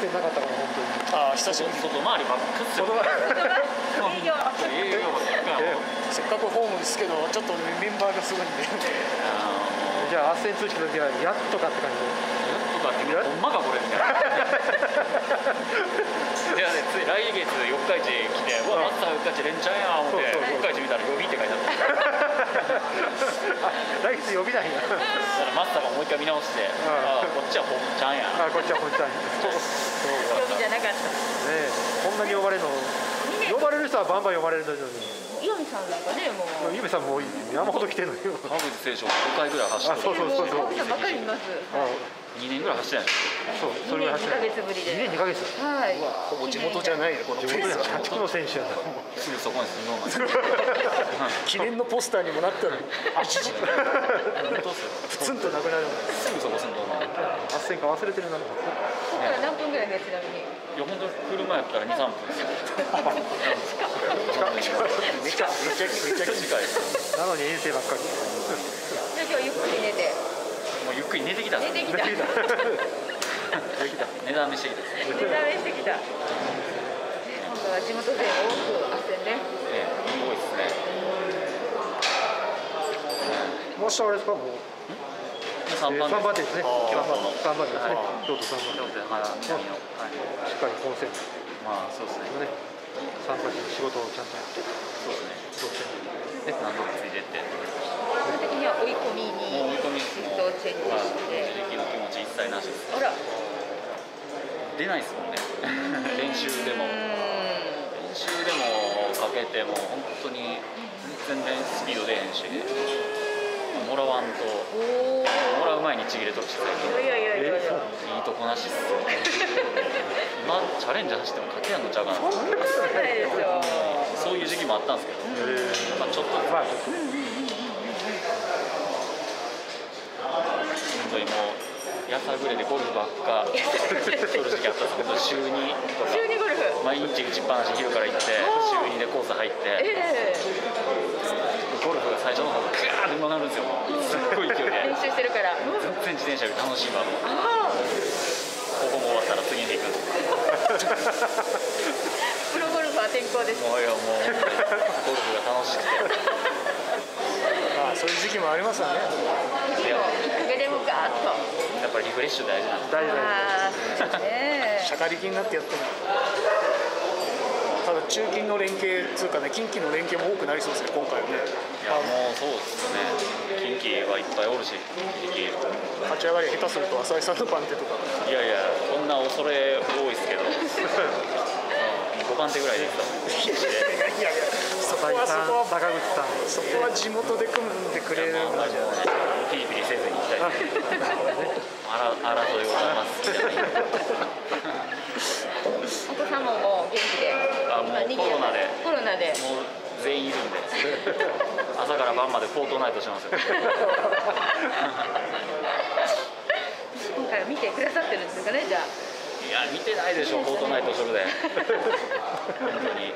ってなかったから本当に。ああ久しぶり。外回りばっかっすよ。せっかくホームですけどちょっとメンバーがすごいんで。あじゃあ斡旋通知の時はやっとかって感じ。ーとかってほんまかこれみたいな。いやねつい来月四日市来てうわマスター四日市連チャンや思って四日市見たら予備って書いてあった。あ 来月呼びないな。だからマスターがもう一回見直して、あこっちは本ちゃんや。あこっちは本ちゃん。ね曜日じゃなかった。えこんなに呼ばれるの。呼ばれる人はバンバン呼ばれるのに岩見さんなんかねもう。ゆめさんも山ほど来てるのよ。川口聖書5回ぐらい走ってあそうそうそうそう。も岩見さんばっかりいます。あ2年ぐらい走ってないそうそ2年2れが走ってヶ月ぶりで。2年2ヶ月。はい。ほぼ地元じゃないねこの自分で家畜の選手やな。すぐそこに住んどんのに記念のポスターにもなったのに足本当っすよプツンとなくなる。すぐそこ住んのにい斡旋か忘れてるな。ここから何分ぐらいですちなみに。や本当に車やったら23分ですよ。めちゃめちゃめちゃめっちゃ近い。ですなのに遠征ばっかり。じゃあ今日ゆっくり寝て。もうゆっくり寝てきた。寝てきた。寝てきた。寝だめしてきた。目覚めしてきた。今度は地元勢が多く斡旋ねええすごいっすね。もうあれですかもう？3番3番手ですね。京都の3番。手ですね。はい。京都3番。京都でまだ南のはい。手しっかり本戦まあそうですねね。3番手の仕事をちゃんとやってそう。ですね当選何度もついてって基本的には追い込みにもう追い込みシフトをチェンジして自力の気持ち一切なしですあら出ないですもんね練習でも練習でもかけても本当に全然スピード出へんしもらわんと。もらう前にちぎれとるし最近。いやいやいやいや。いいとこなしっすよ。今チャレンジ走ってもかけやんのちゃうかな。そんなことないですよそういう時期もあったんですけど、まあ、ちょっと。まあ本当にもうやさぐれでゴルフばっか。取る時期あったんですけど週2とか。週にゴルフ。毎日打ちっぱなし昼から行って週2でコース入って。ええ。ゴルフが最初の方ガーッて曲がるんですよ習してるから。全然自転車より楽しいわと思って。ああ。ここも終わったら次に行くプロゴルファー転向です。もういやもうゴルフが楽しくて。まあそういう時期もありますよね。でもおかげでもガーッと。やっぱりリフレッシュ大事なんで大丈夫ああね。しゃかりきになってやってるただ中金の連携つうかね近畿の連携も多くなりそうですね今回はね。いやもうそうですよね。近畿はいっぱいおるし近畿。勝ち上がり下手すると浅井さんの番手とか。いやいやこんな恐れ多いですけど。5番手ぐらいでいやいやいやそこはそこは坂口さん。そこは地元で組んでくれるんだじゃないピリピリせずに行きたいあら争いを騙す好きじゃないお子さんももう元気であもう今コロナでコロナで。もう全員いるんで。朝から晩までフォートナイトしますよ。今回は見てくださってるんですかねじゃあ。いや見てないでしょフォートナイトそれで。本当に